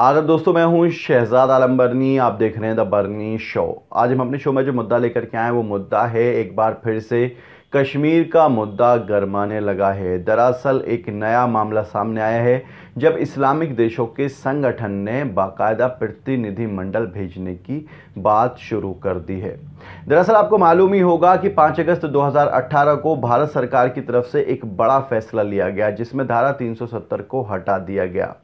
आदर दोस्तों, मैं हूँ शहजाद आलम बर्नी। आप देख रहे हैं द बर्नी शो। आज हम अपने शो में जो मुद्दा लेकर के आए वो मुद्दा है एक बार फिर से कश्मीर का मुद्दा गरमाने लगा है। दरअसल एक नया मामला सामने आया है, जब इस्लामिक देशों के संगठन ने बाकायदा प्रतिनिधिमंडल भेजने की बात शुरू कर दी है। दरअसल आपको मालूम ही होगा कि 5 अगस्त 2018 को भारत सरकार की तरफ़ से एक बड़ा फैसला लिया गया, जिसमें धारा 370 को हटा दिया गया।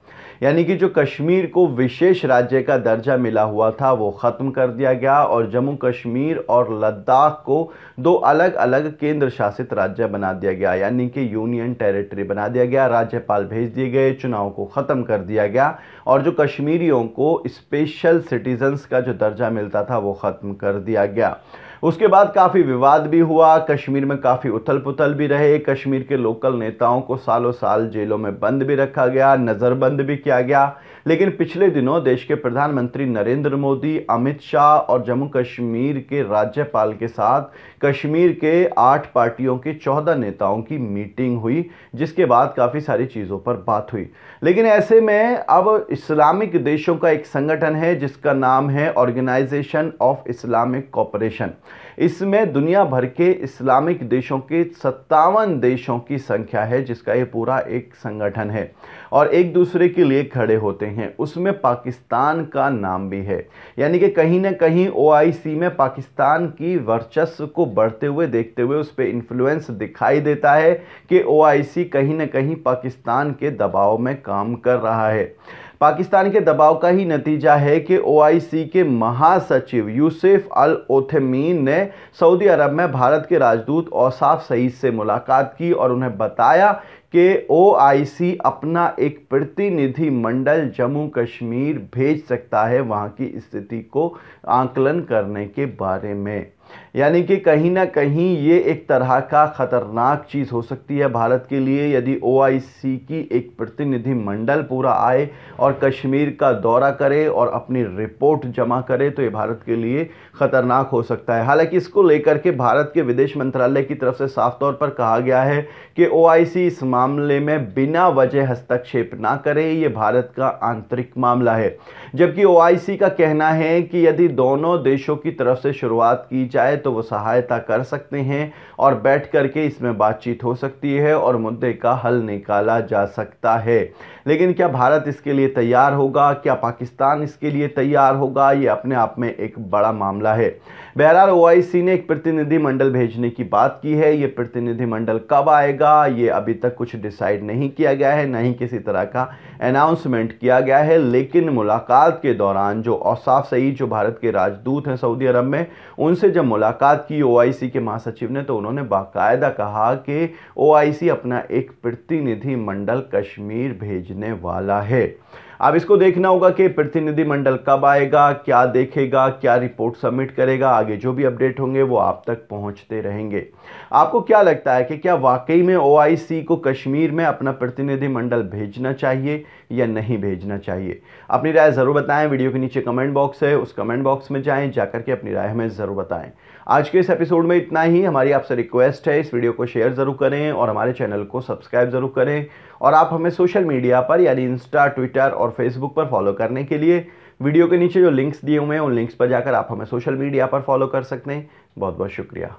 यानी कि जो कश्मीर को विशेष राज्य का दर्जा मिला हुआ था, वो ख़त्म कर दिया गया और जम्मू कश्मीर और लद्दाख को दो अलग अलग केंद्र शासित राज्य बना दिया गया। यानी कि यूनियन टेरिटरी बना दिया गया, राज्यपाल भेज दिए गए, चुनाव को ख़त्म कर दिया गया और जो कश्मीरियों को स्पेशल सिटीजन्स का जो दर्जा मिलता था, वो ख़त्म कर दिया गया। trabalhar. उसके बाद काफ़ी विवाद भी हुआ। कश्मीर में काफ़ी उथल पुथल भी रहे। कश्मीर के लोकल नेताओं को सालों साल जेलों में बंद भी रखा गया, नज़रबंद भी किया गया। लेकिन पिछले दिनों देश के प्रधानमंत्री नरेंद्र मोदी, अमित शाह और जम्मू कश्मीर के राज्यपाल के साथ कश्मीर के आठ पार्टियों के चौदह नेताओं की मीटिंग हुई, जिसके बाद काफ़ी सारी चीज़ों पर बात हुई। लेकिन ऐसे में अब इस्लामिक देशों का एक संगठन है, जिसका नाम है ऑर्गेनाइजेशन ऑफ़ इस्लामिक कॉपरेशन। इसमें दुनिया भर के इस्लामिक देशों के सत्तावन देशों की संख्या है, जिसका ये पूरा एक संगठन है और एक दूसरे के लिए खड़े होते हैं। उसमें पाकिस्तान का नाम भी है। यानी कि कहीं ना कहीं ओआईसी में पाकिस्तान की वर्चस्व को बढ़ते हुए, देखते हुए उस पर इन्फ्लुएंस दिखाई देता है कि ओआईसी कहीं ना कहीं पाकिस्तान के दबाव में काम कर रहा है। पाकिस्तान के दबाव का ही नतीजा है कि ओआईसी के महासचिव यूसुफ अल ओथमीन ने सऊदी अरब में भारत के राजदूत औसाफ सईद से मुलाकात की और उन्हें बताया कि ओआईसी अपना एक प्रतिनिधि मंडल जम्मू कश्मीर भेज सकता है वहाँ की स्थिति को आकलन करने के बारे में। यानी कि कहीं ना कहीं ये एक तरह का ख़तरनाक चीज़ हो सकती है भारत के लिए, यदि ओआईसी की एक प्रतिनिधि मंडल पूरा आए और कश्मीर का दौरा करे और अपनी रिपोर्ट जमा करे तो ये भारत के लिए ख़तरनाक हो सकता है। हालाँकि इसको लेकर के भारत के विदेश मंत्रालय की तरफ़ से साफ़ तौर पर कहा गया है कि ओ इस मामले में बिना वजह हस्तक्षेप ना करे, ये भारत का आंतरिक मामला है। जबकि ओआईसी का कहना है कि यदि दोनों देशों की तरफ़ से शुरुआत की जाए तो वो सहायता कर सकते हैं और बैठ करके इसमें बातचीत हो सकती है और मुद्दे का हल निकाला जा सकता है। लेकिन क्या भारत इसके लिए तैयार होगा? क्या पाकिस्तान इसके लिए तैयार होगा? ये अपने आप में एक बड़ा मामला है। बहरहाल ओआईसी ने एक प्रतिनिधि मंडल भेजने की बात की है। ये प्रतिनिधि मंडल कब आएगा? ये अभी तक कुछ डिसाइड नहीं किया गया है, ना ही किसी तरह का अनाउंसमेंट किया गया है। लेकिन मुलाकात के दौरान जो औसाफ सईद, जो भारत के राजदूत हैं सऊदी अरब में, उनसे जब मुलाकात की ओआईसी के महासचिव ने तो उन्होंने बाकायदा कहा कि ओआईसी अपना एक प्रतिनिधि मंडल कश्मीर भेजने वाला है। अब इसको देखना होगा कि प्रतिनिधिमंडल कब आएगा, क्या देखेगा, क्या रिपोर्ट सबमिट करेगा, आगे जो भी अपडेट होंगे वो आप तक पहुँचते रहेंगे। आपको क्या लगता है कि क्या वाकई में ओआईसी को कश्मीर में अपना प्रतिनिधिमंडल भेजना चाहिए या नहीं भेजना चाहिए? अपनी राय ज़रूर बताएँ, वीडियो के नीचे कमेंट बॉक्स है, उस कमेंट बॉक्स में जाएँ, जाकर के अपनी राय हमें ज़रूर बताएँ। आज के इस एपिसोड में इतना ही, हमारी आपसे रिक्वेस्ट है, इस वीडियो को शेयर ज़रूर करें और हमारे चैनल को सब्सक्राइब ज़रूर करें और आप हमें सोशल मीडिया पर, यानी इंस्टा ट्विटर और फेसबुक पर फॉलो करने के लिए वीडियो के नीचे जो लिंक्स दिए हुए हैं, उन लिंक्स पर जाकर आप हमें सोशल मीडिया पर फॉलो कर सकते हैं। बहुत बहुत शुक्रिया।